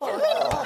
Perfect!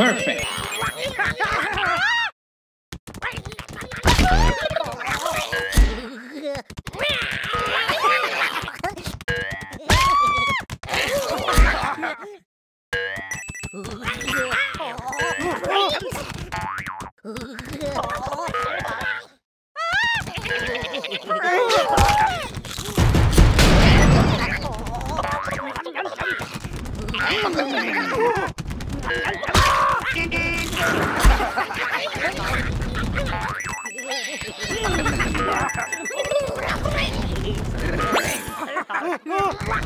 Perfect!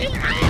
Perfect!